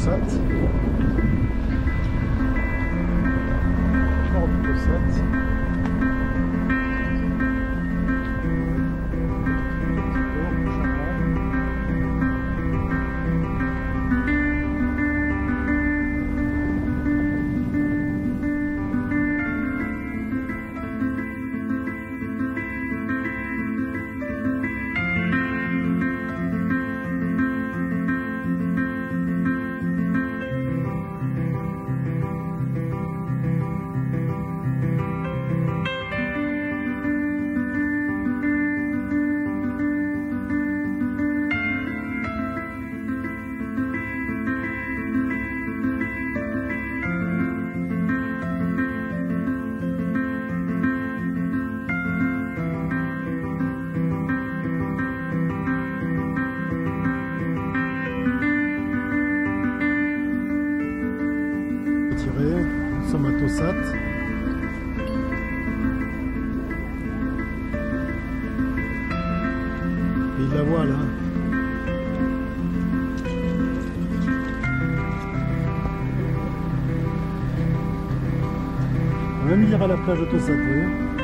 percent. Tiré, nous sommes à Tosat. Et il la voit là. On va venir à la plage de voyez